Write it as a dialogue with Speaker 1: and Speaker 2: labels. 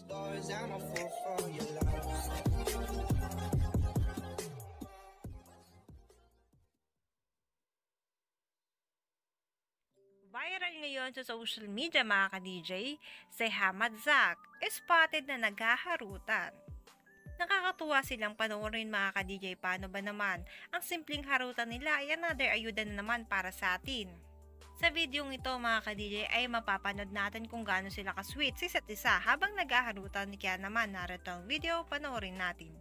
Speaker 1: Stars, I'm a fool for your love.
Speaker 2: Viral ngayon sa social media mga ka-DJ, si Hamad Zak spotted na naghaharutan. Nakakatuwa silang panoorin mga ka-DJ paano ba naman ang simpleng harutan nila ay another ayuda na naman para sa atin. Sa videong ito mga ka-DJ ay mapapanood natin kung gaano sila ka-sweet sa isa't isa habang naghaharutan kaya naman narito ang video panoorin natin.